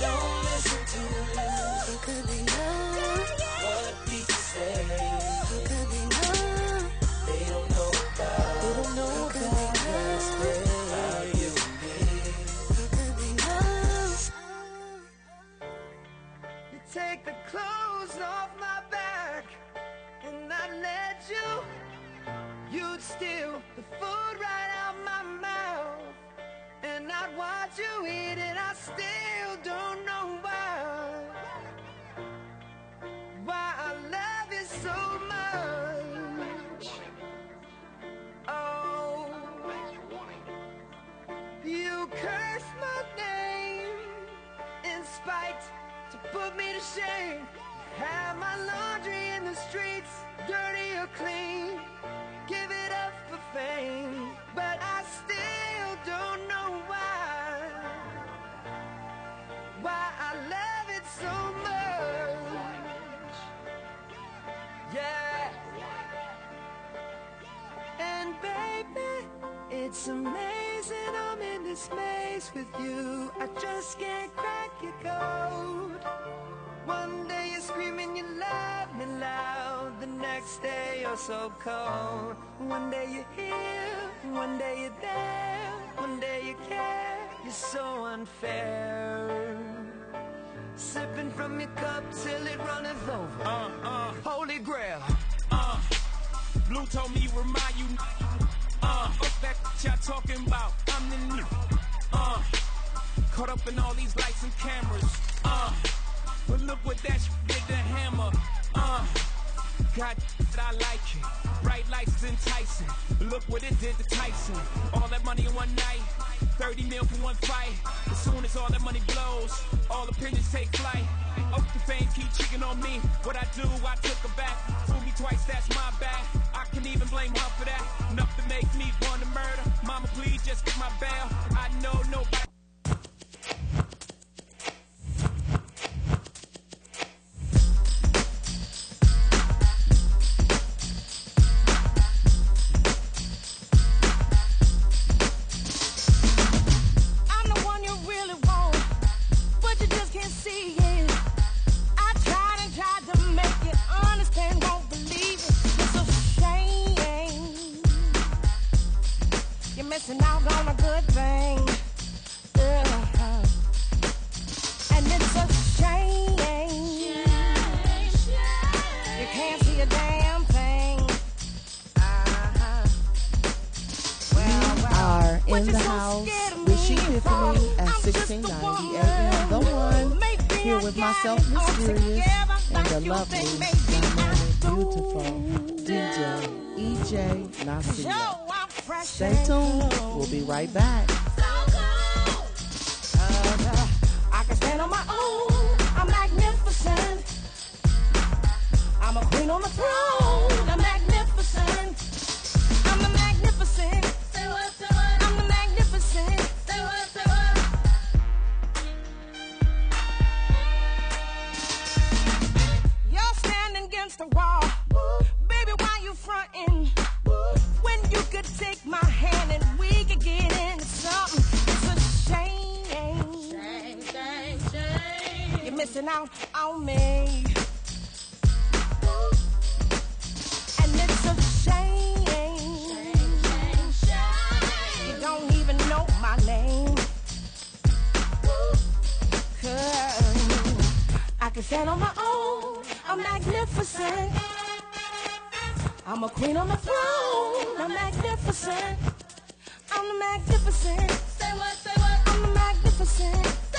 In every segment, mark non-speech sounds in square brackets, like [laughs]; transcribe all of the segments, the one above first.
Don't listen to what people say. They don't know about. They don't know about us, about you and me. You take the clothes off my back, and I let you. You'd steal the food right out my mouth, and I'd watch you eat it. I still shame. Have my laundry in the streets, dirty or clean. Give it up for fame, but I still don't know why. Why I love it so much. Yeah. And baby, it's amazing I'm in this maze with you. I just can't crack your code. One day you're screaming you love me loud, the next day you're so cold. One day you're here, one day you're there, one day you care. You're so unfair. Sipping from your cup till it runneth over. Uh, uh, Holy grail. uh. Blue told me remind you. Uh, fuck that y'all talking about. I'm the new. Uh, caught up in all these lights and cameras. Uh, but look what that sh- did to Hammer. Uh, God, I like it. Bright lights enticing. Look what it did to Tyson. All that money in one night. 30 mil for one fight. As soon as all that money blows, all opinions take flight. Up the fame keep cheating on me. What I do, I took her back. Fool me twice, that's my bad. I can even blame her for that. Enough to make me want to murder. Mama, please just get my bail. I know nobody. I'm magnificent. I'm a queen on the throne. I'm magnificent. I'm magnificent. Say what, say what? I'm magnificent.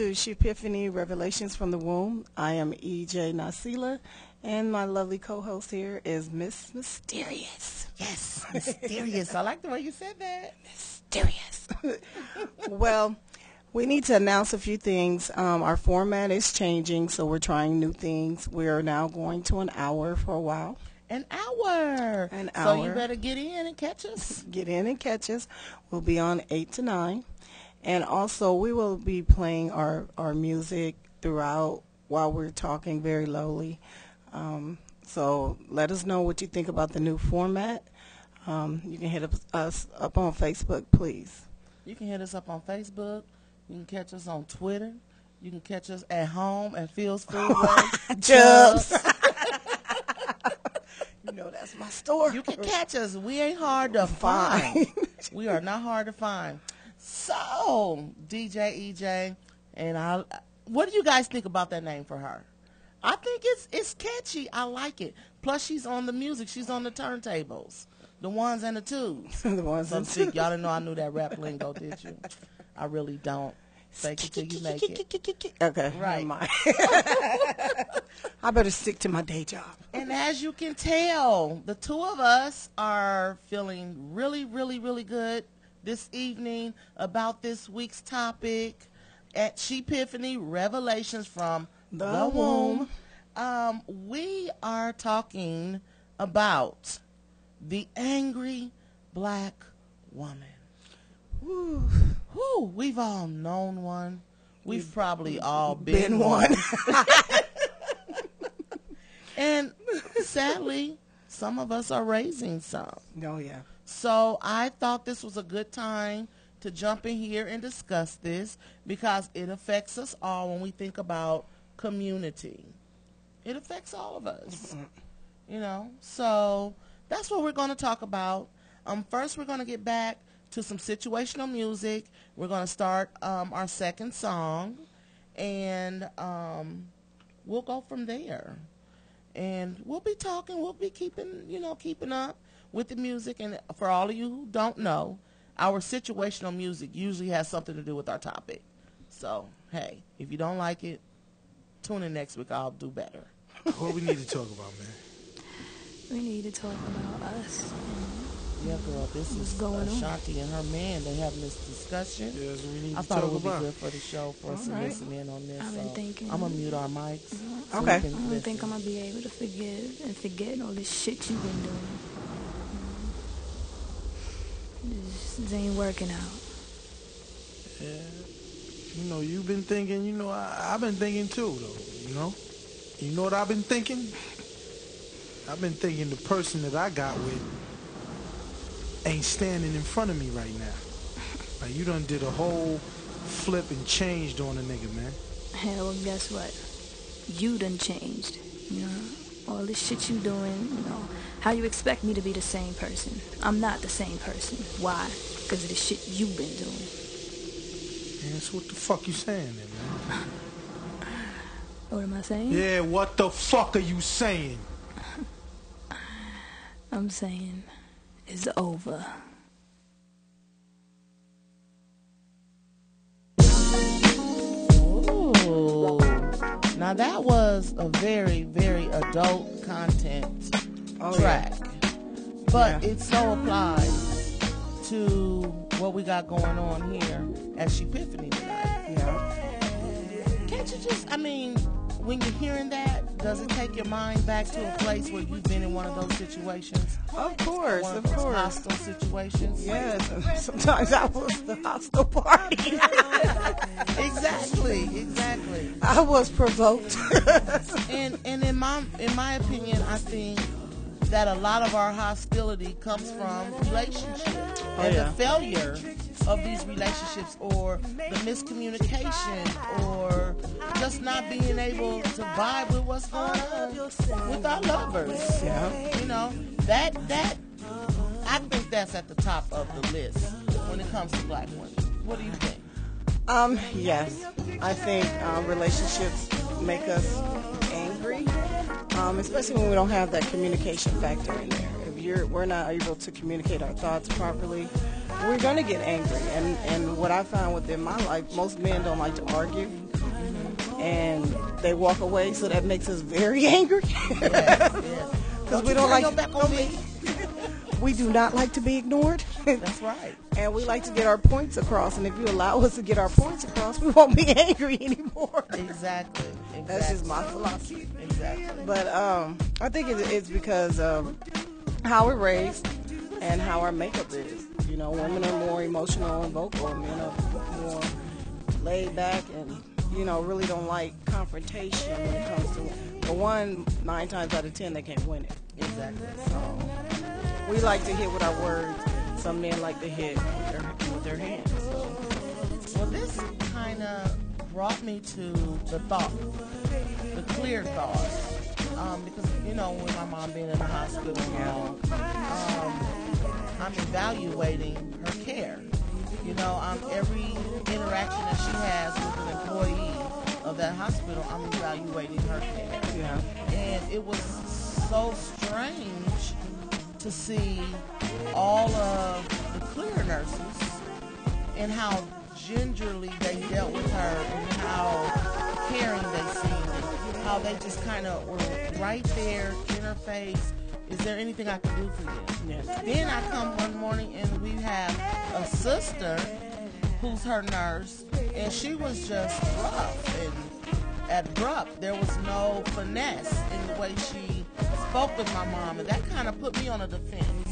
To She-Piphany Revelations from the Womb. I am EJ Nosilla, and my lovely co-host here is Miss Mysterious. Yes, mysterious. I like the way you said that. Mysterious. [laughs] well, we need to announce a few things. Um, our format is changing, so we're trying new things. We are now going to an hour for a while. An hour. An hour. So you better get in and catch us. Get in and catch us. We'll be on 8 to 9. And also, we will be playing our, our music throughout while we're talking very lowly. Um, so let us know what you think about the new format. Um, you can hit up, us up on Facebook, please. You can hit us up on Facebook. You can catch us on Twitter. You can catch us at home at Fields Foodway. [laughs] Chubbs. [laughs] you know that's my story. You can catch us. We ain't hard to find. we are not hard to find. So, DJ EJ, and I, what do you guys think about that name for her? I think it's it's catchy. I like it. Plus, she's on the music. She's on the turntables, the ones and the twos. [laughs] the ones that sick. Y'all didn't know I knew that rap lingo, did you? I really don't. Fake it till you make it. Okay, Right. [laughs] I better stick to my day job. And as you can tell, the two of us are feeling really, really, really good this evening about this week's topic at She-Piphany Revelations from the, The Womb. Womb. Um, we are talking about the angry black woman. Whew. Whew, we've all known one. We've probably all been, Been one. one. [laughs] And sadly, some of us are raising some. oh yeah. So I thought this was a good time to jump in here and discuss this because it affects us all when we think about community. It affects all of us. You know? So that's what we're going to talk about. Um, first, we're going to get back to some situational music. We're going to start um, our second song, and um, we'll go from there and we'll be talking. We'll be keeping, you know, keeping up with the music. And for all of you who don't know, our situational music usually has something to do with our topic. So, hey, if you don't like it, tune in next week. I'll do better. [laughs] What we need to talk about, man? We need to talk about us. Yeah, girl, this What's is going on? Ashanti and her man. They having this discussion. Yeah, that's what we need I to thought it talk would be good for the show for us to right. listen in on this. I've been so thinking. I'm gonna mute our mics. so Okay. I don't listen. think I'm gonna be able to forgive and forget all this shit you've been doing. This, ain't working out. Yeah. You know, you've been thinking, you know, I, I've been thinking too, though, you know? You know what I've been thinking? I've been thinking the person that I got with ain't standing in front of me right now. Like, you done did a whole flip and changed on a nigga, man. Hell, guess what? You done changed. You know, all this shit you doing. You know, how you expect me to be the same person? I'm not the same person. Why? Because of the shit you've been doing. Man, so what the fuck you saying then, man? [laughs] What am I saying? Yeah, what the fuck are you saying? [laughs] I'm saying it's over. Ooh. Now that was a very, very adult content Oh, track. But Yeah. it so applies to what we got going on here at She-Piphany tonight. Yeah. Can't you just, I mean, when you're hearing that, does it take your mind back to a place where you've been in one of those situations? Of course, of of those course. hostile situations? Yes. [laughs] Sometimes I was the hostile party. [laughs] Exactly, exactly. I was provoked. [laughs] And and in my in my opinion, I think that a lot of our hostility comes from relationships Oh, and yeah. the failure of these relationships or the miscommunication or just not being able to vibe with what's going on with our lovers. Yeah. You know, that that I think that's at the top of the list when it comes to black women. What do you think? Um, yes. I think um, relationships make us um, especially when we don't have that communication factor in there. If you're, we're not able to communicate our thoughts properly, we're going to get angry. And, and what I found within my life, most men don't like to argue. And they walk away, so that makes us very [laughs] angry. Because we don't like back on me. [laughs] we do not like to be ignored. That's right. [laughs] and we like to get our points across. And if you allow us to get our points across, we won't be angry anymore. Exactly. Exactly. That's just my philosophy. Exactly. But um, I think it, it's because of how we're raised and how our makeup is. You know, women are more emotional and vocal, men are more laid back and you know really don't like confrontation when it comes to. For one, nine times out of ten, they can't win it. Exactly. So we like to hit with our words. Some men like to hit with their with their hands. So. Well, this kind of brought me to the thought, the clear thought, um, because you know, with my mom being in the hospital, um, I'm evaluating her care. You know, um, every interaction that she has with an employee of that hospital, I'm evaluating her care. Yeah. And it was so strange to see all of the clear nurses and how gingerly they dealt with her and how caring they seemed how they just kind of were right there in her face. Is there anything I can do for you? Yes. Then I come one morning and we have a sister who's her nurse, and she was just rough and abrupt. There was no finesse in the way she spoke with my mom, and that kind of put me on a defense.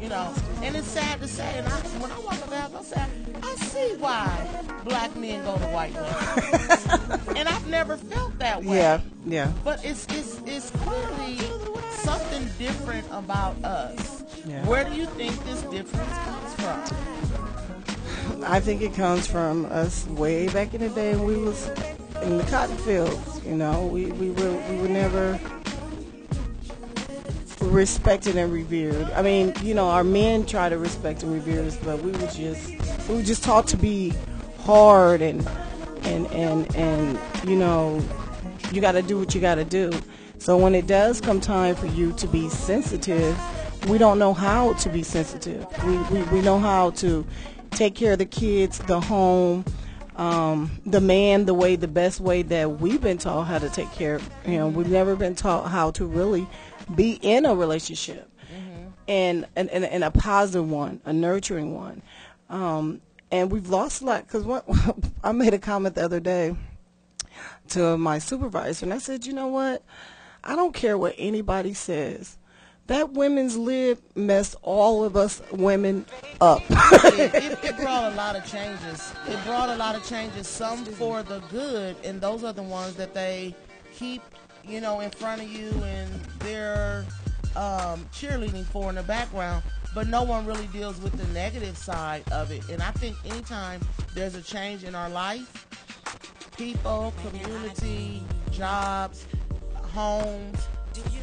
You know, and it's sad to say, and I, when I walk house, I say, I see why black men go to white women, [laughs] and I've never felt that way. Yeah. Yeah. But it's it's it's clearly something different about us. Yeah. Where do you think this difference comes from? I think it comes from us way back in the day when we was in the cotton fields. You know, we, we were we were never respected and revered. I mean, you know, our men try to respect and revere us, but we were just we were just taught to be hard and and and and you know, you got to do what you got to do. So when it does come time for you to be sensitive, we don't know how to be sensitive. We we, we know how to take care of the kids, the home, um, the man, the way, the best way that we've been taught how to take care of him. We've never been taught how to really be in a relationship and, and, and, and a positive one, a nurturing one. Um, and we've lost a lot because [laughs] I made a comment the other day to my supervisor, and I said, you know what? I don't care what anybody says. That women's lib messed all of us women up. [laughs] it, it, it brought a lot of changes. It brought a lot of changes, some for the good, and those are the ones that they keep, you know, in front of you and they're um, cheerleading for in the background. But no one really deals with the negative side of it. And I think anytime there's a change in our life, people, community, jobs, homes,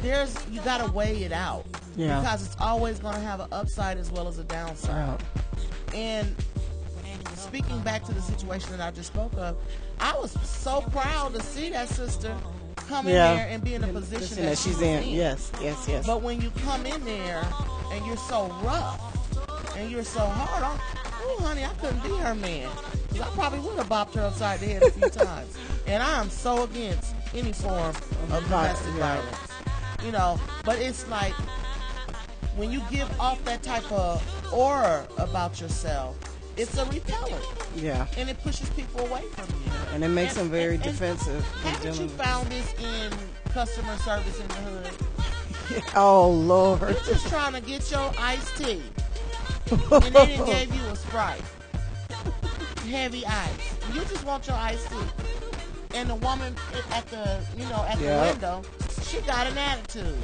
there's you gotta weigh it out. Yeah. Because it's always gonna have an upside as well as a downside. And speaking back to the situation that I just spoke of, I was so proud to see that sister come in Yeah. there and be in a position Position that, that she's was in. Yes, yes, yes. But when you come in there and you're so rough and you're so hard on, oh honey, I couldn't be her man. 'Cause I probably would have bopped her upside the head a few times. And I am so against any form of domestic Yeah. violence. You know, but it's like when you give off that type of aura about yourself, it's a repellent. Yeah. And it pushes people away from you. And it makes them very and- and defensive. Haven't you found this in customer service in the hood? [laughs] Oh Lord. You're just trying to get your iced tea. and they didn't gave you a Sprite. Heavy ice. You just want your iced tea. And the woman at the, you know, at Yeah. the window, she she got an attitude.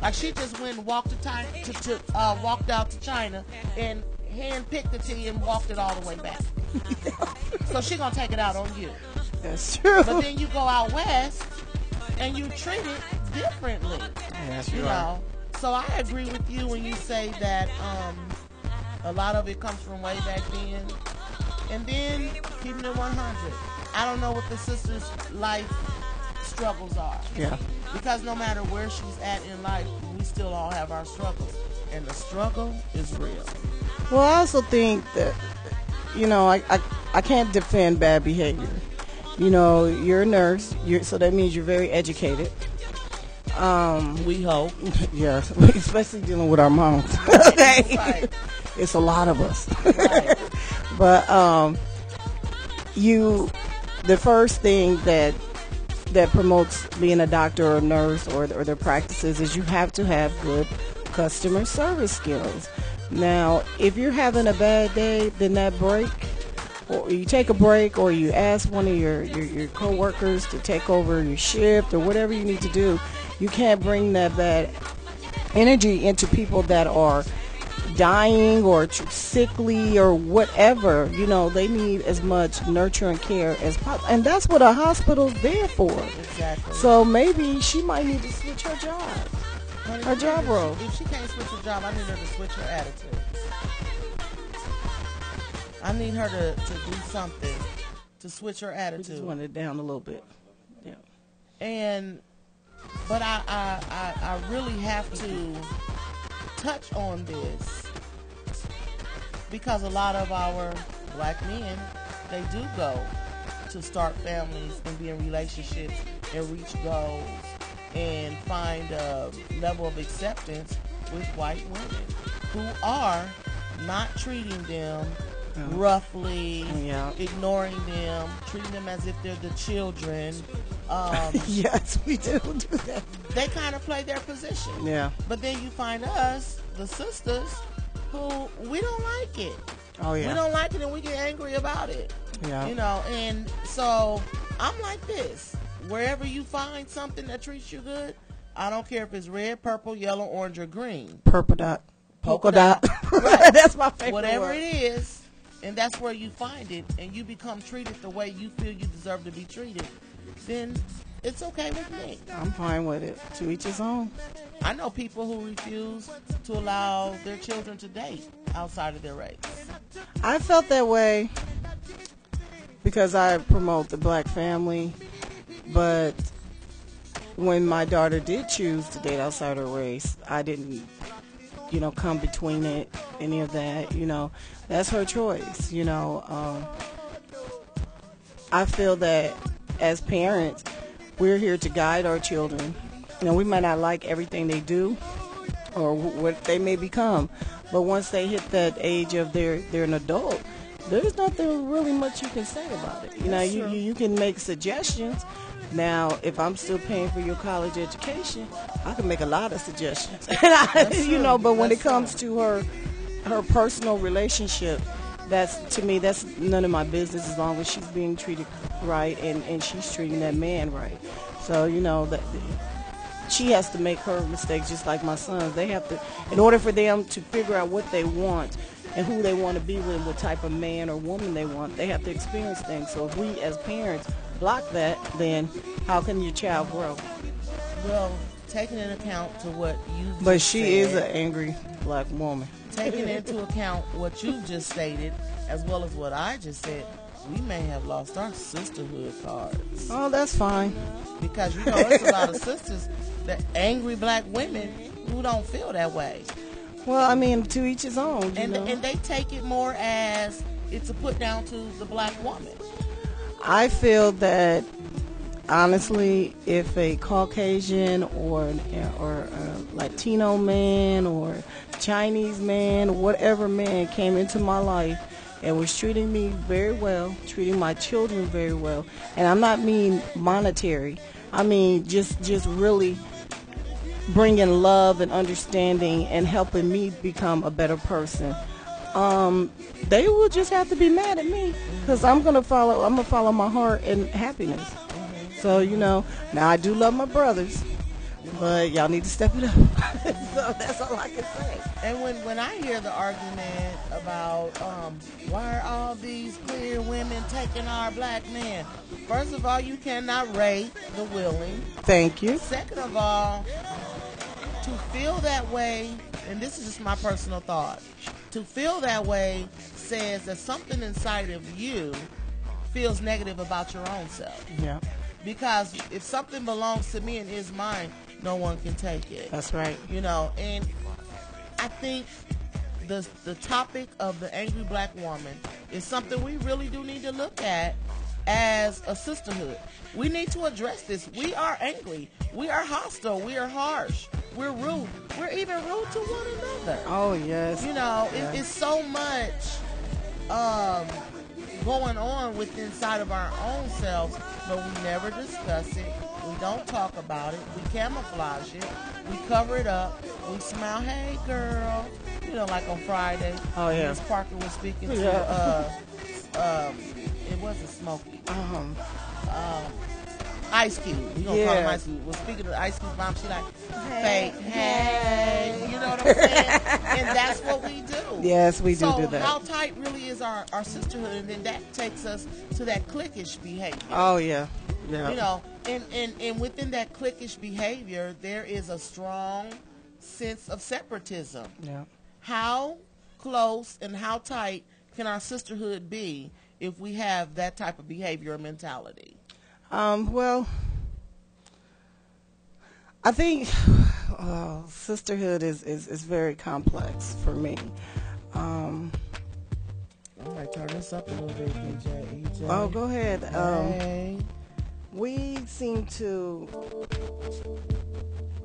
Like she just went and walked to, China, to, to uh, walked out to China and hand picked the tea and walked it all the way back. [laughs] so she gonna take it out on you. That's true. But then you go out west and you treat it differently. Yes, you you are. know. So I agree with you when you say that um, a lot of it comes from way back then. And then keeping it 100. I don't know what the sister's life struggles are. Yeah. Because no matter where she's at in life, we still all have our struggles. And the struggle is real. Well, I also think that, you know, I, I, I can't defend bad behavior. You know, you're a nurse, you're, so that means you're very educated. Um, we hope. [laughs] Yes, [laughs] especially dealing with our moms. [laughs] okay? Right. It's a lot of us. but um, you, the first thing that that promotes being a doctor or a nurse or, or their practices is you have to have good customer service skills. Now, if you're having a bad day, then that break, or you take a break, or you ask one of your, your, your coworkers to take over your shift, or whatever you need to do, you can't bring that bad energy into people that are dying or sickly or whatever. You know, they need as much nurture and care as possible. And that's what a hospital's there for. Exactly. So maybe she might need to switch her job. Honey, Her job role. If she can't switch her job, I need her to switch her attitude. I need her to, to do something to switch her attitude. We just want it down a little bit. Yeah. and but I, I I I really have to touch on this because a lot of our black men they do go to start families and be in relationships and reach goals and find a level of acceptance with white women who are not treating them roughly, Yeah. ignoring them, treating them as if they're the children. Um, [laughs] yes, we do do that. they kind of play their position. Yeah. But then you find us, the sisters, who we don't like it. Oh yeah. We don't like it and we get angry about it. Yeah. You know, and so I'm like this. Wherever you find something that treats you good, I don't care if it's red, purple, yellow, orange, or green. Purple dot. Polka Polka dot. [laughs] Right. That's my favorite Whatever word. it is, and that's where you find it, and you become treated the way you feel you deserve to be treated, then it's okay with me. I'm fine with it. To each his own. I know people who refuse to allow their children to date outside of their race. I felt that way because I promote the black family, but when my daughter did choose to date outside her race, I didn't, you know, come between it, any of that. You know, that's her choice. You know, um, I feel that as parents, we're here to guide our children. You know, we might not like everything they do or what they may become, but once they hit that age of they're they're an adult, there's nothing really much you can say about it. You know, you you can make suggestions. Now, if I'm still paying for your college education, I can make a lot of suggestions. [laughs] I, you know, but when That's it comes to her her personal relationship, that's to me that's none of my business as long as she's being treated right and and she's treating that man right. So you know that she has to make her mistakes just like my sons. They have to, in order for them to figure out what they want and who they want to be with, what type of man or woman they want, they have to experience things. So if we as parents block that, then how can your child grow? Well, taking into account to what you But she is an angry black woman. taking [laughs] into account what you've just stated as well as what I just said, we may have lost our sisterhood cards Oh, that's fine. because you know there's a lot of [laughs] sisters that angry black women who don't feel that way, Well, I mean, to each his own. You and know? and they take it more as it's a put down to the black woman. I feel that honestly, if a Caucasian or or a Latino man or Chinese man, whatever man came into my life and was treating me very well, treating my children very well, and I'm not mean monetary. I mean just just really bringing love and understanding and helping me become a better person um, they will just have to be mad at me because I'm gonna follow. I'm gonna follow my heart and happiness. So you know, now I do love my brothers, but y'all need to step it up. [laughs] so that's all I can say. And when, when I hear the argument about um, why are all these queer women taking our black men, first of all, you cannot rape the willing. Thank you. Second of all, to feel that way, and this is just my personal thought, to feel that way says that something inside of you feels negative about your own self. Yeah, Because if something belongs to me and is mine, no one can take it. that's right. You know, and I think the the topic of the angry black woman is something we really do need to look at as a sisterhood. We need to address this. We are angry. We are hostile. We are harsh. We're rude. We're even rude to one another. Oh yes. You know, it, it's so much um, going on with inside of our own selves, but we never discuss it. We don't talk about it. We camouflage it. We cover it up. We smile, hey girl. You know, like on Friday. Oh, yeah. Miss Parker was speaking to, Yeah. uh, um, it wasn't Smokey. Um, Um, Ice Cube. We gonna call him Ice Cube. Was speaking to Ice Cube's mom. She like, hey, hey, you know what I'm saying? [laughs] and that's what we do. Yes, we do so do that. how tight really is our, our sisterhood, and then that takes us to that cliquish behavior. oh yeah. Yeah. You know, and, and, and within that cliquish behavior, there is a strong sense of separatism. Yeah. How close and how tight can our sisterhood be if we have that type of behavior or mentality? Um, well, I think uh, sisterhood is, is, is very complex for me. Um, I might turn this up a little bit, EJ. EJ. oh, go ahead. Um, Hey. we seem to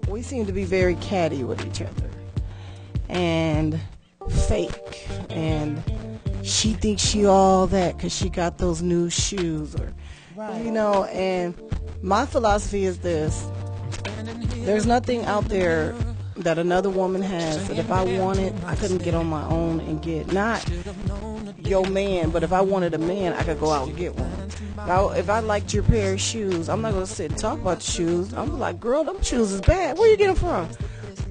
we seem to be very catty with each other and fake and she thinks she all that because she got those new shoes or Right. you know and my philosophy is this. There's nothing out there that another woman has that if i wanted i couldn't get on my own and get. Not your man but if i wanted a man i could go out and get one. If I, if I liked your pair of shoes i'm not going to sit and talk about the shoes. I'm like girl them shoes is bad. Where you get them from?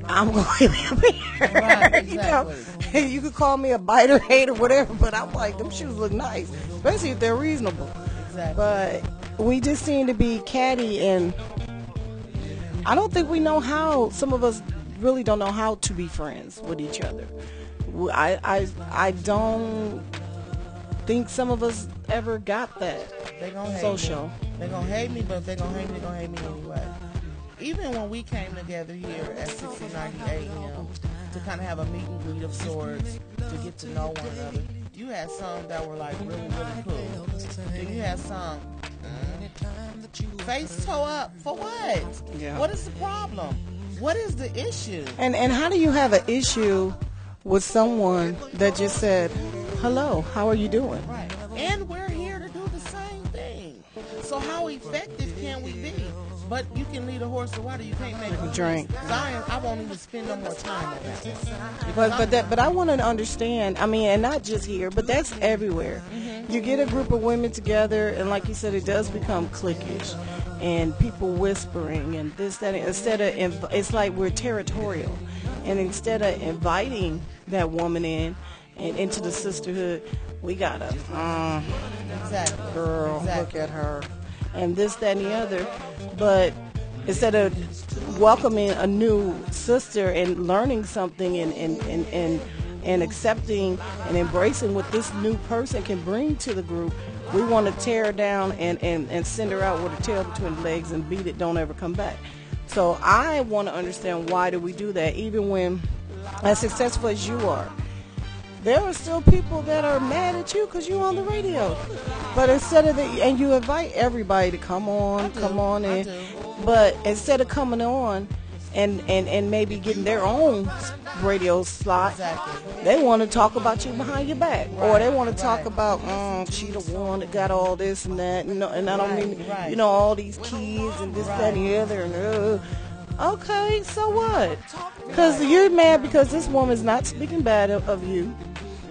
I'm going to give them here. Right, [laughs] you know? you could call me a biter hater whatever but i'm like them shoes look nice especially if they're reasonable Exactly. but we just seem to be catty and I don't think we know how. Some of us really don't know how to be friends with each other. I I I don't think some of us ever got that They gonna hate social. me. They gonna hate me, but if they gonna hate me, they gonna hate me anyway. Even when we came together here at 1690 AM to kind of have a meet and greet of sorts, to get to know one another, you had some that were like really, really cool. Then you had some mm, face toe up for what? Yeah. What is the problem? What is the issue? And and how do you have an issue with someone that just said, "Hello, how are you doing?" Right. And we're here to do the same thing. So how effective can we be? But you can lead a horse to water. You can't make him Drink. So I, I won't even spend no more time on that. But but that but I want to understand. I mean, and not just here, but that's everywhere. You get a group of women together, and like you said, it does become cliquish, and people whispering and this that. and- Instead of inv- it's like we're territorial, and instead of inviting that woman in and into the sisterhood, we gotta. Uh, Exactly. girl, look at her, and this, that, and the other. But instead of welcoming a new sister and learning something and and, and, and and accepting and embracing what this new person can bring to the group, we want to tear her down and, and, and send her out with her tail between her legs and beat it, don't ever come back. So I want to understand why do we do that, even when as successful as you are there are still people that are mad at you because you're on the radio. But instead of the, and you invite everybody to come on, come on in. But instead of coming on and, and, and maybe getting their own radio slot, Exactly. they want to talk about you behind your back. or they want to talk right. about, mm, she the one that got all this and that. Know, and I don't Right, mean, right. you know, all these kids and this, that, and the other. And, uh, okay, so what? Because you're mad because this woman's not speaking bad of, of you.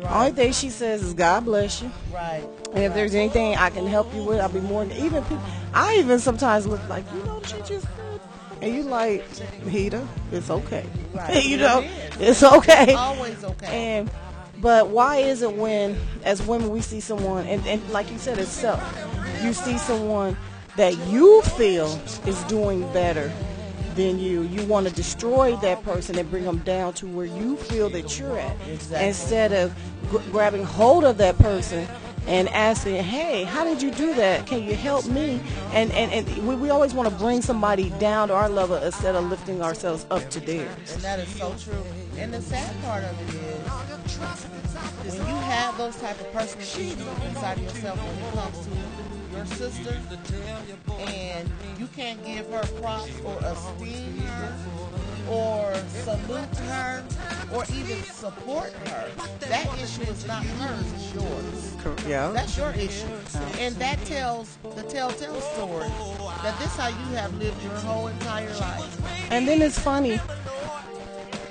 Only thing she says is God bless you. Right. And if there's anything I can help you with, I'll be more than even people. I even sometimes look like, you know, what you just said. And you like, Hita, it's okay. Right. [laughs] you know, It it's okay. Always okay. And but why is it when, as women, we see someone, and, and like you said, it's self. You see someone that you feel is doing better than you. You want to destroy that person and bring them down to where you feel that you're at, Exactly. instead of gr- grabbing hold of that person and asking, "Hey, how did you do that? Can you help me?" And and, and we, we always want to bring somebody down to our level instead of lifting ourselves up to theirs. And that is so true. And the sad part of it is, when you have those type of personal issues inside of yourself when it comes to your sister, and you can't give her props or esteem her, or salute her, or even support her, that issue is not hers, it's yours. Yeah. That's your issue. And that tells the telltale story that this is how you have lived your whole entire life. And then it's funny.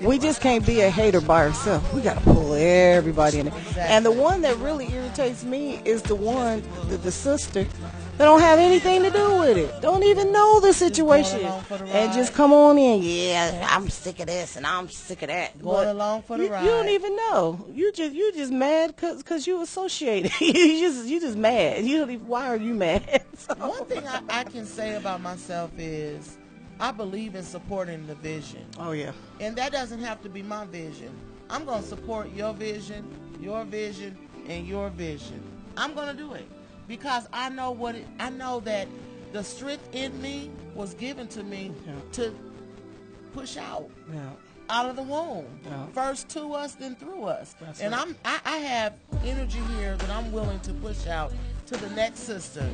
We just can't be a hater by ourselves. We gotta pull everybody in it. And the one that really irritates me is the one, the, the sister, that don't have anything to do with it. Don't even know the situation, the and just come on in. Yeah, I'm sick of this and I'm sick of that. Going But along for the you, ride. You don't even know. You just you just mad cause, cause you associated. [laughs] you just you just mad. You don't even, why are you mad? [laughs] So- One thing I, I can say about myself is I believe in supporting the vision. oh yeah. And that doesn't have to be my vision. I'm going to support your vision, your vision, and your vision. I'm going to do it because I know what it, I know that the strength in me was given to me Yeah. to push out Yeah. out of the womb. Yeah. First to us, then through us. That's and right. I'm I, I have energy here that I'm willing to push out to the next sister,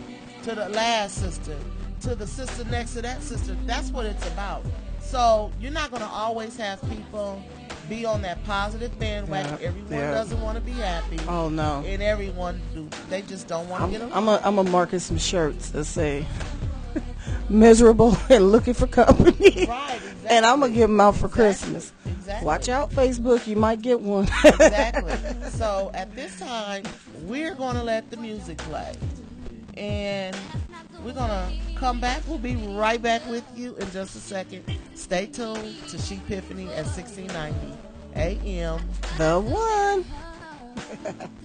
to the last sister, to the sister next to that sister. That's what it's about. So you're not gonna always have people be on that positive bandwagon. Yeah. Everyone Yeah. doesn't want to be happy. Oh no. And everyone do. They just don't want to get along. I'm a I'm a market some shirts that say [laughs] miserable [laughs] and looking for company. Right, [laughs] And I'm gonna exactly. give them out for Exactly. Christmas. Exactly. Watch out, Facebook. You might get one. exactly. So at this time, we're going to let the music play. And we're going to come back. We'll be right back with you in just a second. Stay tuned to She at 1690 AM. the one. [laughs]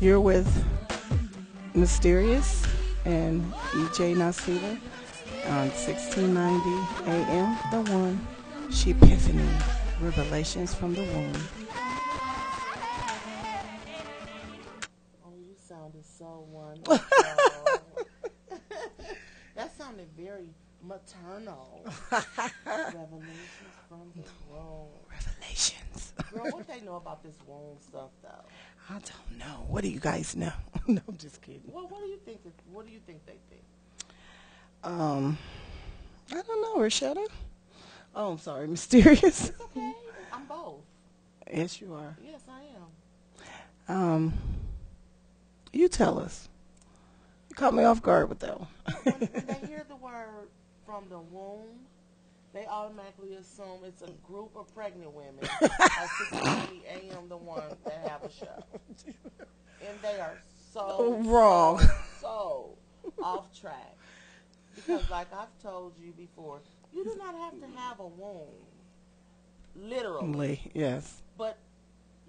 You're with Mysterious and EJ Nosilla on 1690 AM. The one, She-Piphany, Revelations from the Womb. Oh, you sounded so wonderful. [laughs] that sounded very maternal. Revelations from the womb. Revelations. Girl, what they know about this womb stuff, though? I don't know. What do you guys know? [laughs] no, I'm just kidding. Well, what do you think? What do you think they think? Um, I don't know, Rashada. Oh, I'm sorry, [laughs] Mysterious. It's okay. I'm both. yes, you are. Yes, I am. Um, you tell us. You caught me off guard with that one. when, when [laughs] they hear the word from the womb, they automatically assume it's a group of pregnant women [laughs] at 6:30 a.m. the ones that have a show, and they are so oh, Wrong. so, so off track. Because, like I've told you before, you do not have to have a womb, literally, yes. but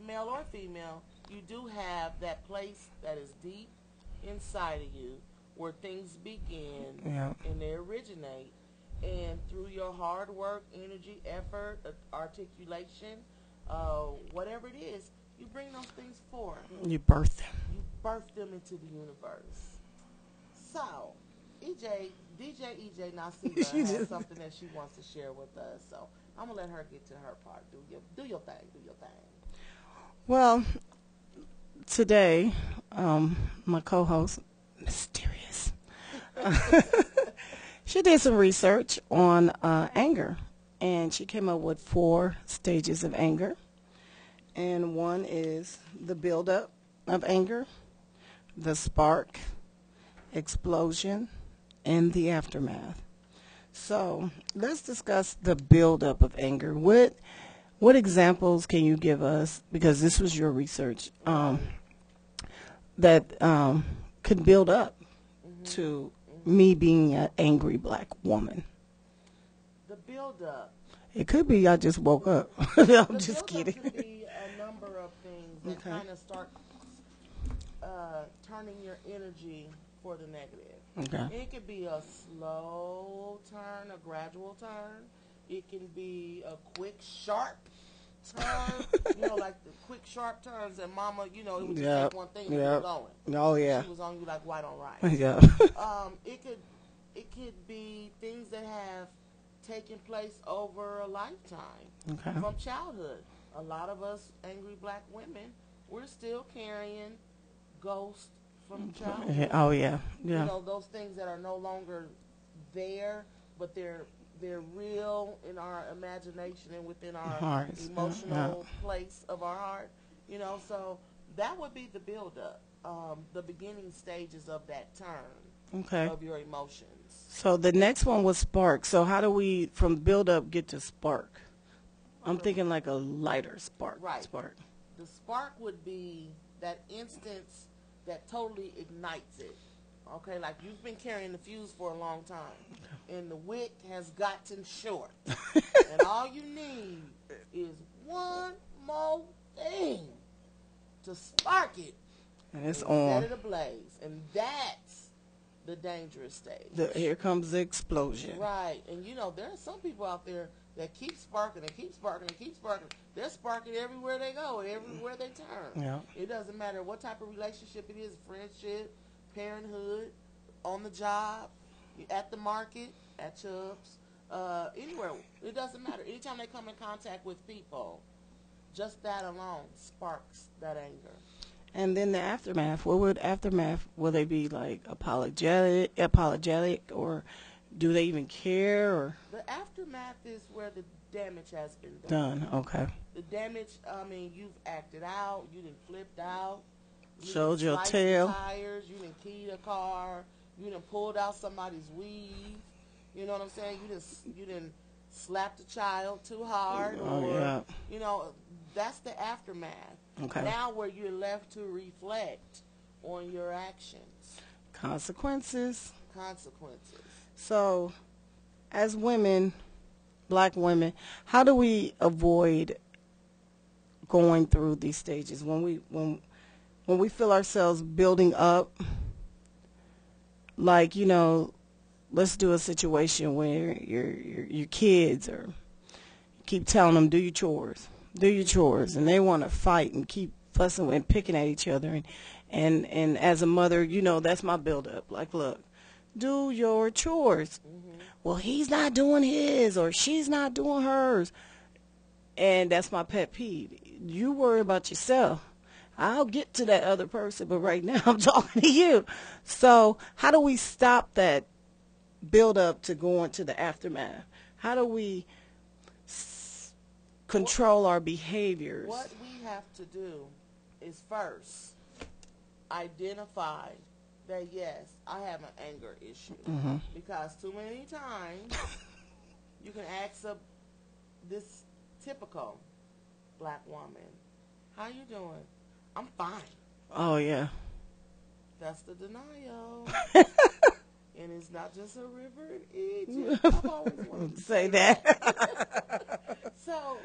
male or female, you do have that place that is deep inside of you where things begin Yeah. and they originate. And through your hard work, energy, effort, articulation, uh, whatever it is, you bring those things forth. You birthed them. You birth them into the universe. So, EJ, DJ EJ [laughs] Nosilla has something that she wants to share with us. So, I'm gonna let her get to her part. Do your do your thing. Do your thing. Well, today, um, my co-host, Mysterious, [laughs] she did some research on uh, anger, and she came up with four stages of anger. And one is the buildup of anger, the spark, explosion, and the aftermath. So let's discuss the buildup of anger. What what examples can you give us? Because this was your research um, that um, could build up to me being an angry black woman. The buildup. It could be I just woke up. [laughs] I'm just kidding. could be a number of things that Okay. kind of start uh, turning your energy for the negative. Okay. It could be a slow turn, a gradual turn. It can be a quick, sharp turn. [laughs] you know, like the quick, sharp turns. And Mama, you know, it would just take one thing and keep going. Oh yeah. She was on you like white on rice. [laughs] Yeah. um, it could it could be things that have taken place over a lifetime Okay. from childhood. A lot of us angry black women, we're still carrying ghosts from childhood. Oh yeah. yeah. You Yeah. know those things that are no longer there, but they're they're real in our imagination and within our Hearts, yeah, emotional place of our heart. You know, so that would be the buildup, um, the beginning stages of that turn Okay. of your emotions. So the next one was spark. So how do we from build up get to spark? I'm thinking like a lighter spark. Right. Spark. The spark would be that instance that totally ignites it. Okay, like you've been carrying the fuse for a long time, and the wick has gotten short, [laughs] and all you need is one more thing to spark it And it's and on. set it ablaze, and that's the dangerous stage. The, here comes the explosion. Right, and you know there are some people out there that keep sparking and keep sparking and keep sparking. They're sparking everywhere they go, everywhere they turn. Yeah. It doesn't matter what type of relationship it is, friendship, parenthood, on the job, at the market, at Chubbs, uh, anywhere. It doesn't matter. Anytime they come in contact with people, just that alone sparks that anger. And then the aftermath. What would aftermath? Will they be like apologetic, apologetic, or do they even care? Or The aftermath is where the damage has been done. done? Okay. The damage, I mean, you've acted out, you done flipped out. You Showed your tail. Tires, you done keyed a car, you done pulled out somebody's weave. You know what I'm saying? You done, you done slapped a child too hard. Oh, or, yeah. You know, that's the aftermath. Okay. Now where you're left to reflect on your actions, Consequences. consequences. So, as women, black women, how do we avoid going through these stages when we when when we feel ourselves building up, like you know, let's do a situation where your your, your kids are keep telling them do your chores, do your chores, and they want to fight and keep fussing and picking at each other, and and and as a mother, you know that's my build up. Like, look, do your chores. Mm-hmm. Well, he's not doing his, or she's not doing hers, and that's my pet peeve. You worry about yourself. I'll get to that other person, but right now [laughs] I'm talking to you. So, how do we stop that build up to going to the aftermath? How do we s- control our behaviors? What we have to do is first identify that yes, I have an anger issue Mhm. because too many times [laughs] you can ask a this typical black woman, "How you doing?" I'm fine. Oh yeah. That's the denial. [laughs] and it's not just a river in Egypt. [laughs] I've always wanted to Say that. [laughs] so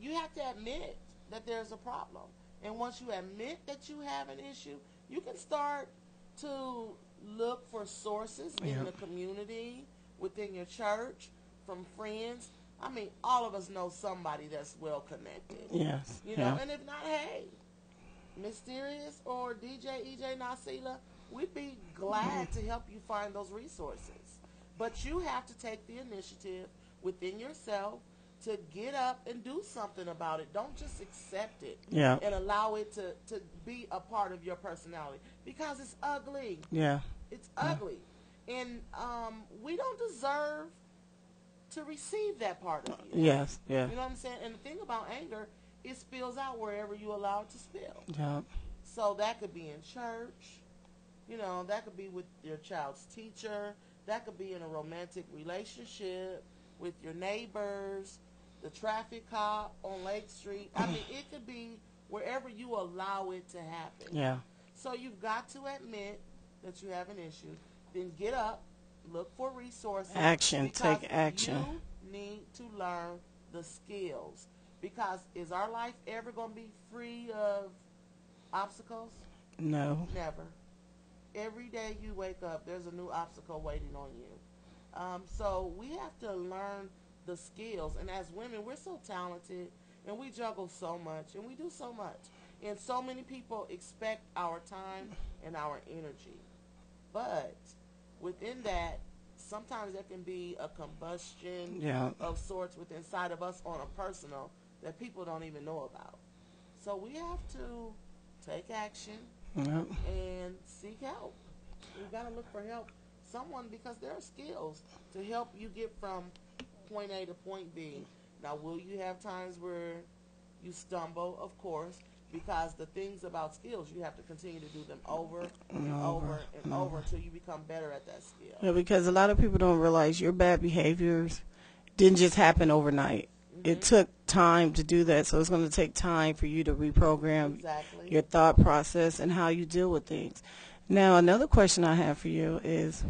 you have to admit that there's a problem. And once you admit that you have an issue, you can start to look for sources in the community, within your church, from friends. I mean, all of us know somebody that's well connected. Yes, You know, yeah. and if not, hey, Mysterious or DJ EJ Nosilla, we'd be glad to help you find those resources. But you have to take the initiative within yourself to get up and do something about it. Don't just accept it Yeah. and allow it to, to be a part of your personality because it's ugly. Yeah. It's ugly. And um, we don't deserve to receive that part of you. Yes, yeah. You know what I'm saying? And the thing about anger, it spills out wherever you allow it to spill. Yeah. So that could be in church, you know, that could be with your child's teacher, that could be in a romantic relationship with your neighbors, the traffic cop on Lake Street. I mean, it could be wherever you allow it to happen. Yeah. So you've got to admit that you have an issue. Then get up, look for resources. Action, take action. You need to learn the skills. Because is our life ever going to be free of obstacles? No. Never. Every day you wake up, there's a new obstacle waiting on you. Um, so we have to learn the skills. And as women, we're so talented and we juggle so much and we do so much. And so many people expect our time and our energy. But within that, sometimes there can be a combustion Yeah. of sorts within inside of us on a personal that people don't even know about. So we have to take action Yep. and seek help. You got to look for help. Someone because there are skills to help you get from point A to point B. Now, will you have times where you stumble? Of course, because the things about skills, you have to continue to do them over and over over and and over over. until you become better at that skill. Yeah, because a lot of people don't realize your bad behaviors didn't just happen overnight. It mm-hmm. took time to do that, so it's going to take time for you to reprogram Exactly. your thought process and how you deal with things. Now, another question I have for you is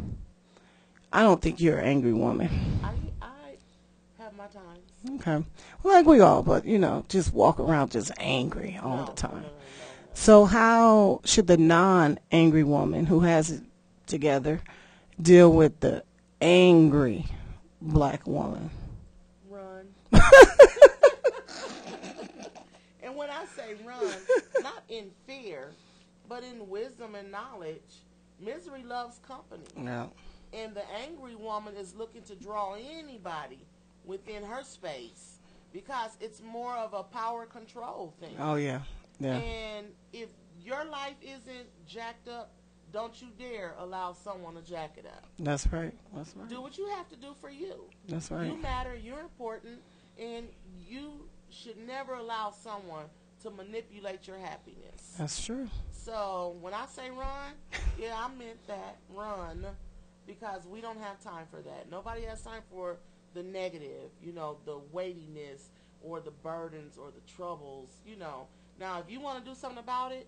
I don't think you're an angry woman. I I have my times. Okay. Well, like we all, but, you know, just walk around just angry all the time. So, how should the non angry woman who has it together deal with the angry black woman? [laughs] And when I say run, not in fear, but in wisdom and knowledge, misery loves company. No. And the angry woman is looking to draw anybody within her space because it's more of a power control thing. Oh, yeah. Yeah. And if your life isn't jacked up, don't you dare allow someone to jack it up. That's right. That's right. Do what you have to do for you. That's right. You matter, you're important, and you should never allow someone to manipulate your happiness. That's true. So when I say run, [laughs] yeah, I meant that run because we don't have time for that. Nobody has time for the negative, you know, the weightiness or the burdens or the troubles, you know. Now, if you want to do something about it,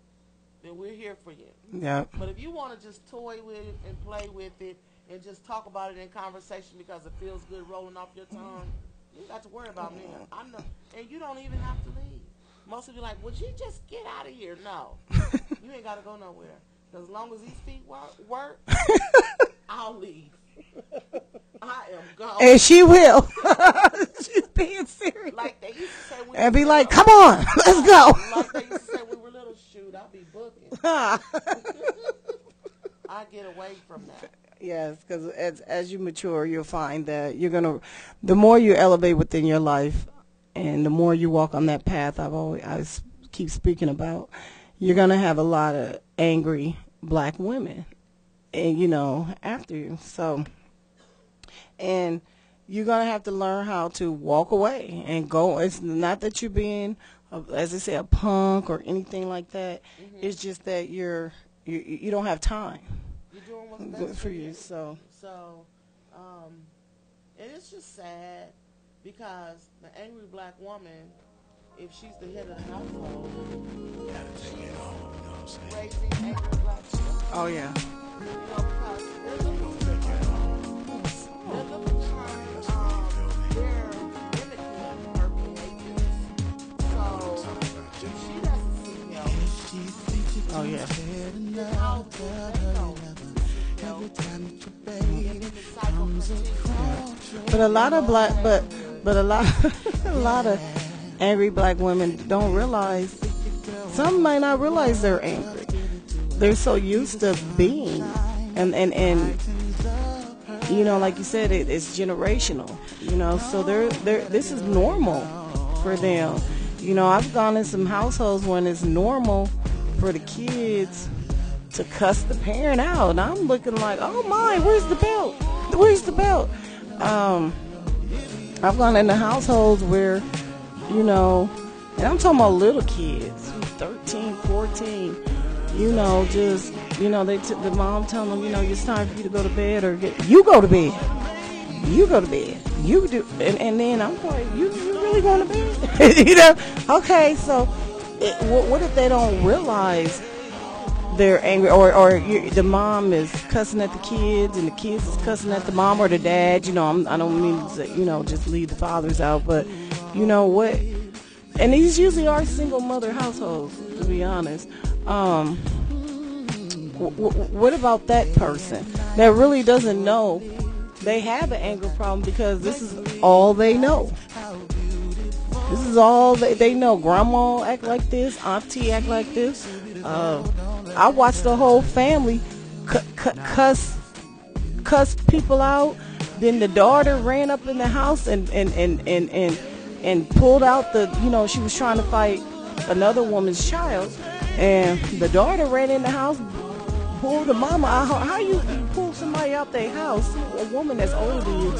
then we're here for you. Yep. But if you want to just toy with it and play with it and just talk about it in conversation because it feels good rolling off your tongue, you got to worry about me. I know, and you don't even have to leave. Most of you like, would you just get out of here? No, [laughs] you ain't gotta go nowhere. as long as these feet work, work [laughs] I'll leave. I am gone. And she will. [laughs] She's being serious. like they used to say, when And be like, little. come on, let's go. Like they used to say, we were little. Shoot, I'll be booking. I get away from that. Yes, because as as you mature, you'll find that you're gonna, the more you elevate within your life, and the more you walk on that path, I've always I keep speaking about, you're gonna have a lot of angry black women, and you know after you. So, and you're gonna have to learn how to walk away and go. It's not that you're being, as they say, a punk or anything like that. Mm-hmm. It's just that you're you you don't have time You're doing what's best good for you. So. So, um, and it's just sad because the angry black woman, if she's the head of the household, she's raising angry black children. oh yeah, You know, because they're looking to, they're looking for, um, But a lot of black, but but a lot, [laughs] a lot of angry black women don't realize. Some might not realize they're angry. They're so used to being, and and and you know, like you said, it, it's generational. You know, so they're they're this is normal for them. You know, I've gone in some households when it's normal for the kids to cuss the parent out. And I'm looking like, oh my, where's the belt? Where's the belt? Um, I've gone into households where, you know, and I'm talking about little kids, 13, 14, you know, just, you know, they t- the mom telling them, you know, it's time for you to go to bed or get, you go to bed. You go to bed. You do, and, and then I'm like, you, you really going to bed? [laughs] you know? Okay, so it, what, what if they don't realize they're angry or or the mom is cussing at the kids and the kids is cussing at the mom or the dad you know I'm, i don't mean to you know just leave the fathers out but you know what and these usually are single mother households to be honest um what about that person that really doesn't know they have an anger problem because this is all they know this is all they, they know. Grandma act like this, auntie act like this. Uh, I watched the whole family cu- cu- cuss cuss people out. Then the daughter ran up in the house and and, and, and, and and pulled out the you know she was trying to fight another woman's child, and the daughter ran in the house, pulled the mama out. How- How you, you pull somebody out their house, a woman that's older than you,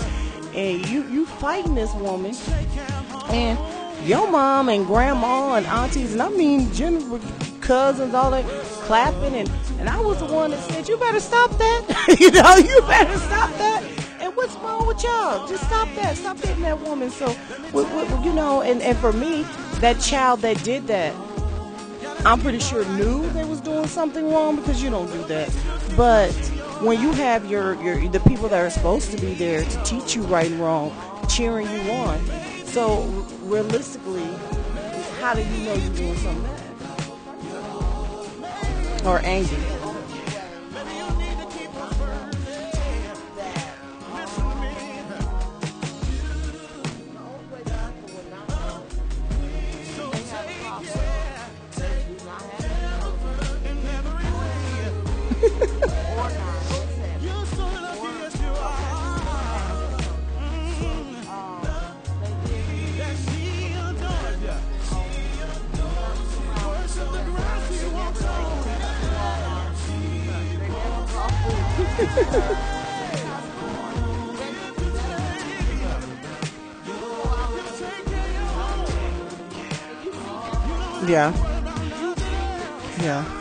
and you you fighting this woman, and your mom and grandma and aunties, and I mean general cousins, all that clapping, and and I was the one that said, "You better stop that," [laughs] you know, you better stop that. And what's wrong with y'all? Just stop that. Stop hitting that woman. So, what, what, you know, and and for me, that child that did that, I'm pretty sure knew they was doing something wrong because you don't do that. But when you have your, your the people that are supposed to be there to teach you right and wrong, cheering you on. So realistically, how do you know you're doing something bad? Or angry? Yeah. Yeah.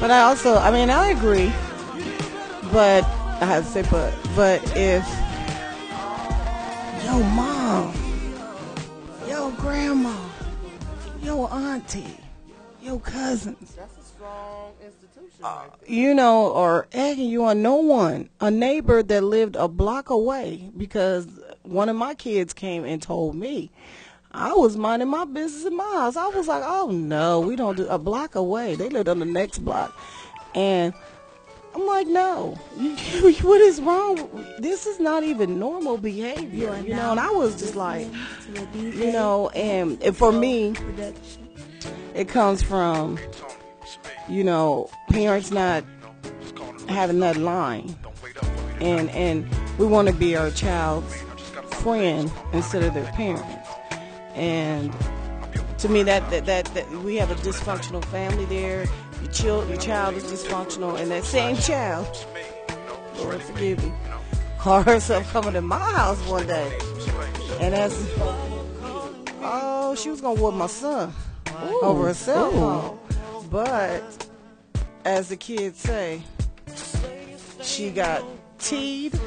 But I also, I mean, I agree. But I have to say, but but if yo mom, yo grandma, yo auntie, yo cousins. That's a strong institution. Uh, right you know, or egging you on no one. A neighbor that lived a block away because one of my kids came and told me. I was minding my business in my house. I was like, oh no, we don't do a block away. They lived on the next block. And I'm like, no, [laughs] what is wrong? This is not even normal behavior, you know. And I was just like, you know, and, and for me, it comes from, you know, parents not having that line, and and we want to be our child's friend instead of their parent, and to me that that, that, that we have a dysfunctional family there. Your child, your child is dysfunctional, and that same child, Lord forgive me, caught herself coming to my house one day, and as oh, she was gonna whoop my son over a cell phone, but as the kids say, she got teed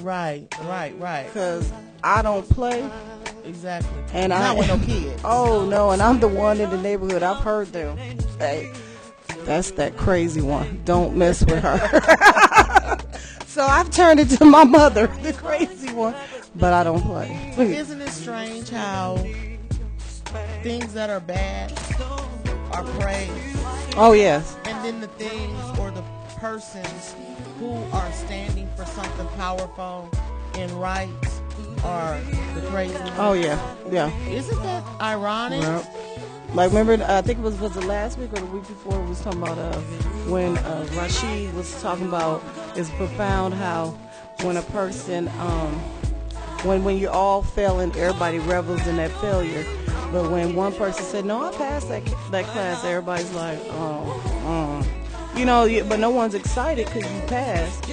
Right, right, right. because I don't play. Exactly. And Not I with no kids. [laughs] Oh no, and I'm the one in the neighborhood. I've heard them say, "That's that crazy one. Don't mess with her." [laughs] so I've turned it to my mother, [laughs] the crazy one, but I don't play. Isn't it strange how things that are bad are praised, Oh yes, and then the things or the persons who are standing for something powerful and right are the crazy ones? oh yeah, yeah. Isn't that ironic? Yep. Like remember, I think it was was the last week or the week before we was talking about uh, when uh, Rashid was talking about it's profound how when a person um, when when you all fail and everybody revels in that failure, but when one person said no, I passed that that class, everybody's like oh, uh. you know, but no one's excited because you passed,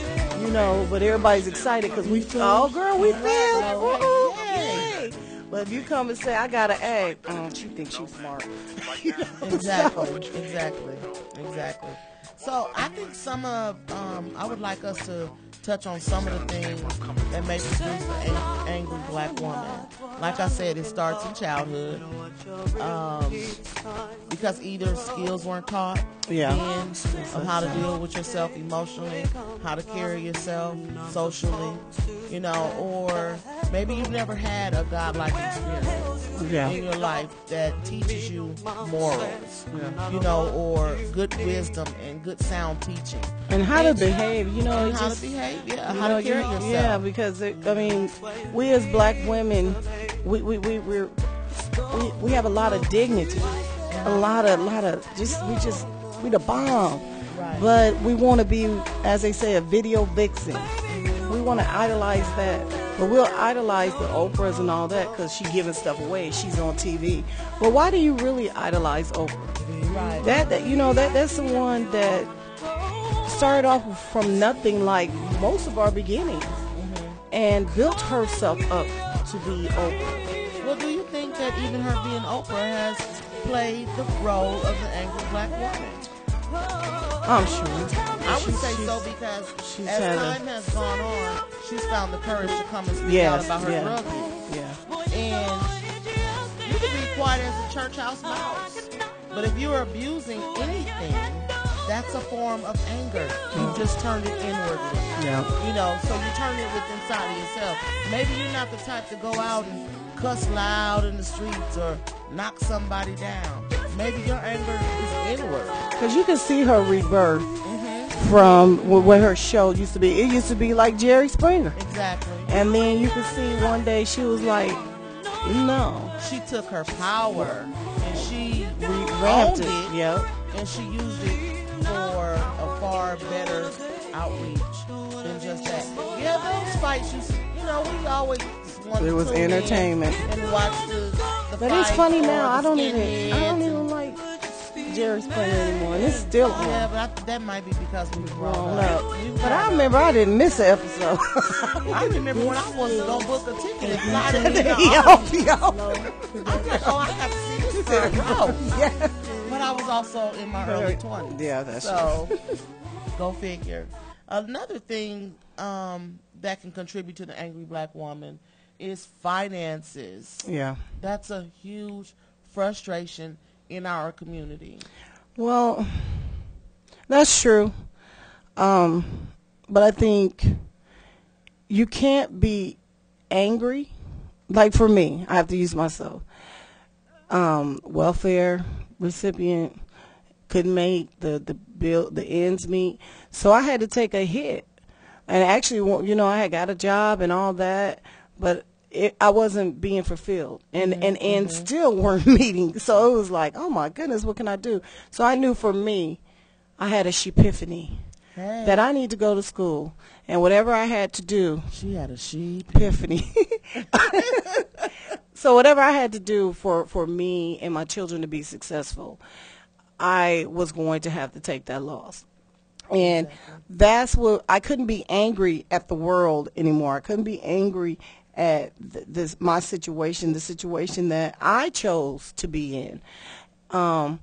you know, but everybody's excited because we oh girl we failed, Woo-hoo. But if you come and say I got an A, oh, she thinks she's smart. You [laughs] know, Exactly, so- exactly, exactly. So I think some of um, I would like us to touch on some of the things that may produce an ang- angry black woman. Like I said, it starts in childhood um, because either skills weren't taught Yeah. then of how to deal with yourself emotionally, how to carry yourself socially, you know, or maybe you've never had a godlike experience Yeah. in your life that teaches you morals, you know, or good wisdom and good sound teaching. and how to behave, you know, how just to behave, yeah, how know, to carry yourself. Yeah, because it, I mean, we as black women, we we we we're, we we have a lot of dignity, a lot of a lot of just we just we the bomb, Right. but we want to be, as they say, a video vixen. We want to idolize that, but we'll idolize the Oprahs and all that because she giving stuff away. She's on TV. But why do you really idolize Oprah? Right. That, that you know that that's the one that started off from nothing like most of our beginnings mm-hmm. and built herself up to be Oprah. Well, do you think that even her being Oprah has played the role of the angry black woman? I'm sure. I would say so because as had a- time has gone on, she's found the courage to come and speak Yes, out about her yeah. drug use. Yeah. And you can be quiet as a church house mouse. But if you're abusing anything, that's a form of anger. You mm. just turned it inwardly. Yeah. You know, so you turn it within inside of yourself. Maybe you're not the type to go out and cuss loud in the streets or knock somebody down. Maybe your anger is inward. Because you can see her rebirth mm-hmm. from wh- what her show used to be. It used to be like Jerry Springer. Exactly. And then you could see one day she was like, no. She took her power and she Revamped it. it Yep. and she used it for a far better outreach than just that. Yeah, those fights, you, you know, we always want It was tune entertainment. and watch the, the But it's funny now. I don't even. I don't even like Jerry Springer anymore. And it's still on. Yeah, but I, that might be because we grown grown up. up. But I remember I didn't miss an episode. [laughs] I remember when I wanted to book a ticket and fly to [laughs] New Yo, yo. I'm like, oh, I got to see this girl. No. Yeah. I was also in my early 20s. Yeah, that's So, [laughs] go figure. Another thing um, that can contribute to the angry black woman is finances. Yeah. That's a huge frustration in our community. Well, that's true. Um, but I think you can't be angry. Like for me, I have to use myself. Um, welfare recipient couldn't make the the bill the ends meet, so I had to take a hit. And actually, you know, I had got a job and all that, but it, I wasn't being fulfilled, and mm-hmm, and and mm-hmm. still weren't [laughs] meeting. So it was like, oh my goodness, what can I do? So I knew for me, I had a epiphany Hey, that I need to go to school, and whatever I had to do, she had a sheep. epiphany. [laughs] so whatever I had to do for for me and my children to be successful, I was going to have to take that loss. And that's what I couldn't be angry at the world anymore. I couldn't be angry at th- this my situation, the situation that I chose to be in. Um,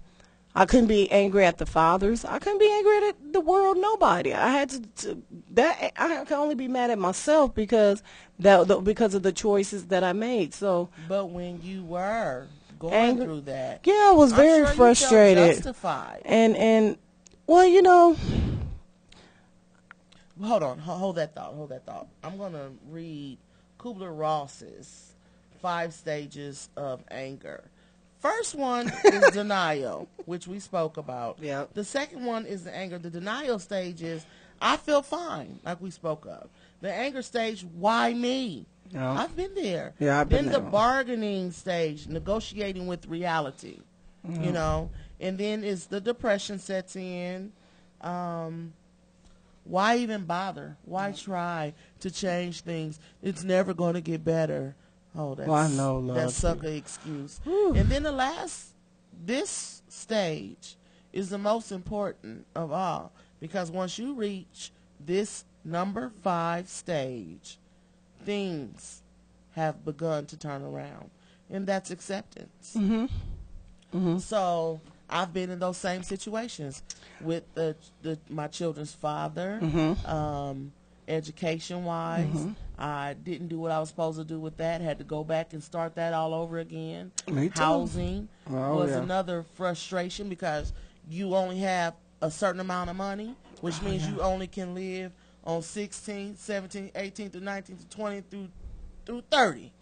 I couldn't be angry at the fathers. I couldn't be angry at the world. Nobody. I had to, to that. I can only be mad at myself because that the, because of the choices that I made. So But when you were going Angry- through that, yeah, I was very sure frustrated. justified. And and well, you know, Hold on, hold that thought, hold that thought. I'm gonna read Kübler-Ross's five stages of anger. First one [laughs] is denial, which we spoke about. Yep. The second one is the anger. The denial stage is I feel fine, like we spoke of. The anger stage, why me? Yeah. I've been there. Yeah, I've been then the there. bargaining stage, negotiating with reality. Mm-hmm. You know, and then is the depression sets in. Um, why even bother? Why try to change things? It's never going to get better. Oh, that's Well, I know, that sucker excuse. And then the last, this stage is the most important of all because once you reach this number five stage, things have begun to turn around, and that's acceptance. So I've been in those same situations with the, the my children's father, Mm-hmm. um, education wise. Mm-hmm. I didn't do what I was supposed to do with that. Had to go back and start that all over again. Me too. Housing Oh, was yeah. another frustration because you only have a certain amount of money, which Oh, means you only can live on 16, 17, 18 through 19 to 20 through through 30.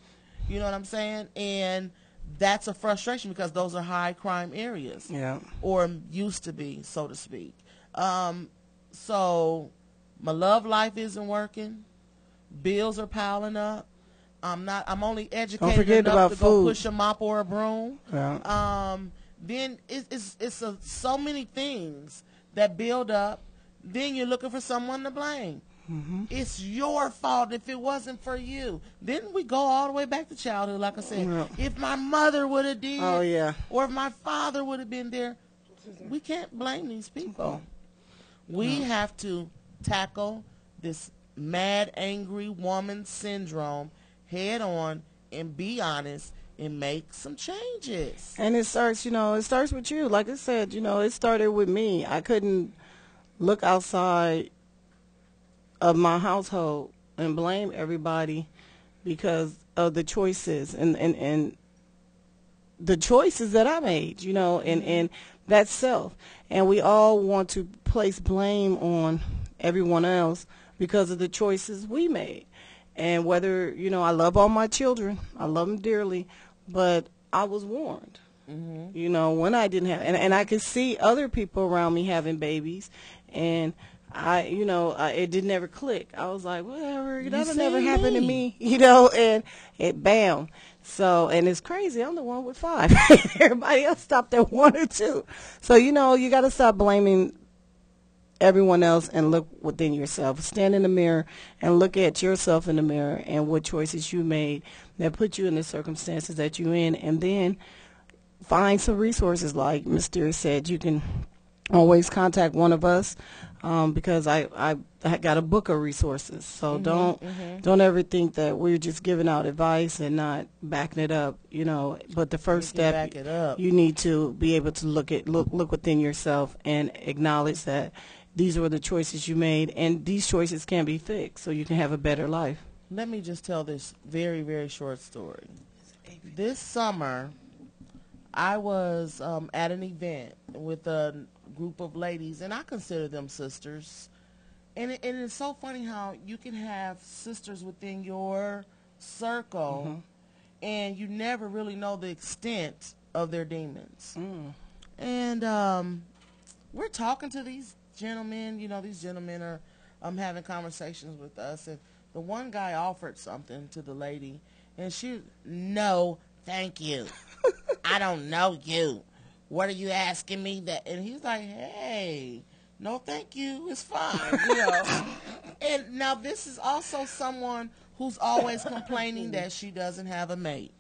You know what I'm saying? And that's a frustration because those are high crime areas yeah, or used to be, so to speak. Um, so my love life isn't working. Bills are piling up. I'm not. I'm only educated enough about to go push a mop or a broom. yeah. Um, then it's it's, it's a, so many things that build up. Then you're looking for someone to blame. Mm-hmm. It's your fault if it wasn't for you. Then we go all the way back to childhood, like I said. Yeah. If my mother would have did, Oh, yeah. or if my father would have been there, we can't blame these people. We have to tackle this mad, angry woman syndrome head on and be honest and make some changes. And it starts, you know, it starts with you. Like I said, you know, it started with me. I couldn't look outside of my household and blame everybody because of the choices and, and, and the choices that I made, you know, and, mm-hmm. and that's self. And we all want to place blame on everyone else because of the choices we made. And whether, you know, I love all my children, I love them dearly, but I was warned. Mm-hmm. You know, when I didn't have, and, and I could see other people around me having babies, and I, you know, I, it didn't ever click. I was like, whatever, that'll never happen to me. me, [laughs] you know, and it bam. So, and it's crazy. I'm the one with five. [laughs] Everybody else stopped at one or two. So, you know, you got to stop blaming everyone else and look within yourself. Stand in the mirror and look at yourself in the mirror and what choices you made that put you in the circumstances that you're in, and then find some resources. Like Mr. said, you can always contact one of us um, because I, I I got a book of resources. So Mm-hmm, don't don't ever think that we're just giving out advice and not backing it up. You know, but the first step back it up. you need to be able to look at look look within yourself and acknowledge that these were the choices you made and these choices can be fixed so you can have a better life. Let me just tell this very, very short story. This summer, I was um, at an event with a group of ladies, and I consider them sisters. And, it, and it's so funny how you can have sisters within your circle, and you never really know the extent of their demons. And um, we're talking to these gentlemen. You know, these gentlemen are um, having conversations with us, and the one guy offered something to the lady, and she, no, thank you. I [laughs] don't know you. What are you asking me that? And he's like, hey, no, thank you. It's fine. You know. [laughs] and now this is also someone who's always complaining that she doesn't have a mate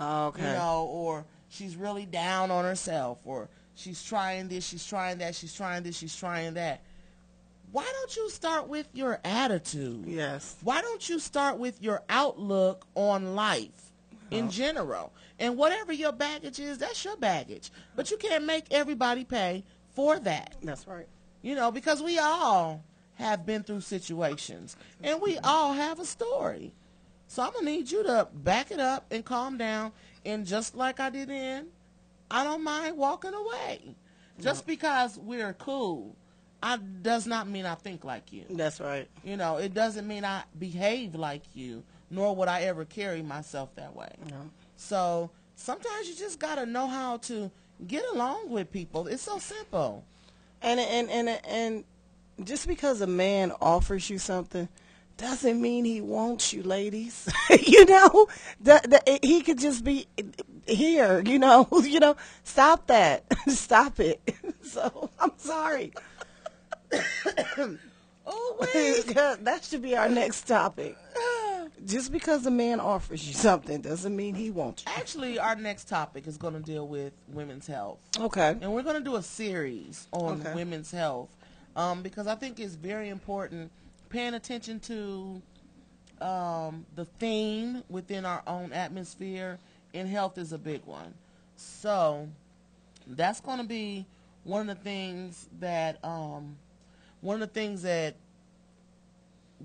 Okay. you know, or she's really down on herself, or she's trying this, she's trying that, she's trying this, she's trying that. Why don't you start with your attitude? Yes. Why don't you start with your outlook on life in general? And whatever your baggage is, that's your baggage. But you can't make everybody pay for that. That's right. You know, because we all have been through situations and we all have a story. So I'm gonna need you to back it up and calm down. And just like I did in, I don't mind walking away. Just because we're cool, I does not mean I think like you. That's right. You know, it doesn't mean I behave like you, nor would I ever carry myself that way. No. So sometimes you just gotta know how to get along with people. It's so simple. And and and and just because a man offers you something doesn't mean he wants you, ladies. [laughs] you know, that, that he could just be here. You know, [laughs] you know. Stop that. [laughs] Stop it. [laughs] so I'm sorry. [coughs] Oh wait. that should be our next topic. Just because a man offers you something doesn't mean he wants you. Actually, our next topic is going to deal with women's health. Okay. And we're going to do a series on Okay. women's health um, because I think it's very important paying attention to um, the theme within our own atmosphere, and health is a big one. So that's going to be one of the things that um, one of the things that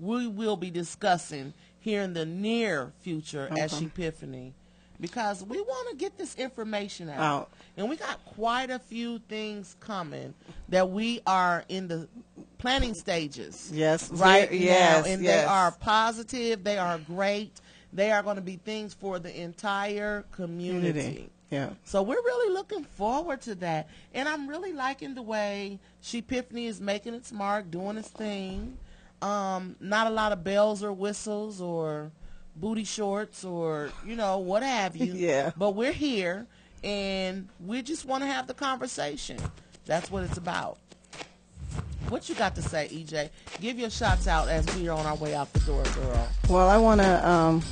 we will be discussing here in the near future at Okay. Epiphany because we want to get this information out. Out. And we got quite a few things coming that we are in the planning stages. Yes. Right yes, now. And yes. they are positive, they are great. They are going to be things for the entire community. Community. Yeah. So we're really looking forward to that. And I'm really liking the way She is making its mark, doing its thing. Um, not a lot of bells or whistles or booty shorts or, you know, what have you. [laughs] Yeah. But we're here and we just want to have the conversation. That's what it's about. What you got to say, EJ? Give your shots out as we are on our way out the door, girl. Well, I want to um,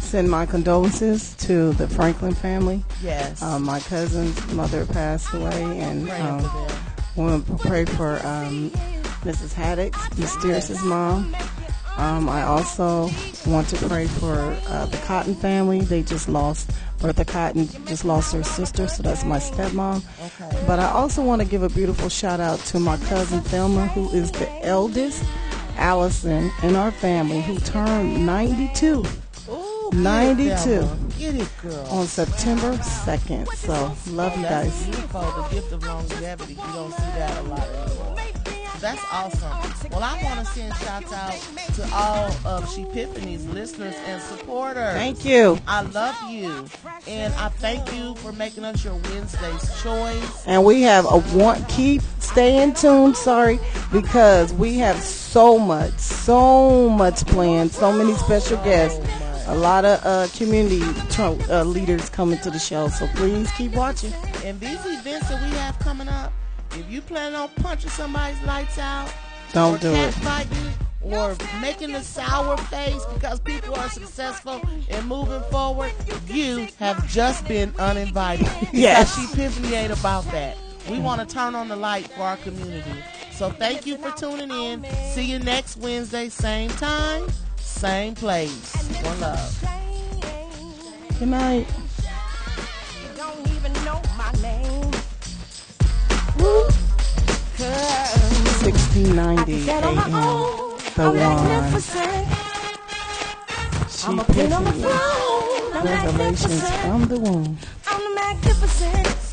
send my condolences to the Franklin family. Yes. Um, my cousin's mother passed away, and um, want to pray for um, Mrs. Haddock's Mysterious's mom. Um, I also want to pray for uh, the Cotton family. They just lost Bertha Cotton, just lost her sister, so that's my stepmom. Okay. But I also want to give a beautiful shout out to my cousin Thelma, who is the eldest Allison in our family, who turned 92 Ooh, 92. Get it, Thelma. Get it, girl. on September 2nd. So love you guys. beautiful, the gift of longevity. You don't see that a lot anymore. That's awesome. Well, I want to send shouts out to all of She-Piphany's listeners and supporters. Thank you. I love you. And I thank you for making us your Wednesday's choice. And we have a want keep staying tuned, sorry, because we have so much, so much planned, so many special guests, a lot of uh, community uh, leaders coming to the show. So please keep watching. And these events that we have coming up, if you plan on punching somebody's lights out, Don't or do it. catfighting, or making a sour face because people are successful and moving forward, you have just been uninvited. Yes. She-Piphany ain't about that. We want to turn on the light for our community. So thank you for tuning in. See you next Wednesday, same time, same place. One love. Good night. 1690 I can stand on my AM. one. She I'm a queen on the picking throne. I'm revelations magnificent. from the womb. I'm the magnificent.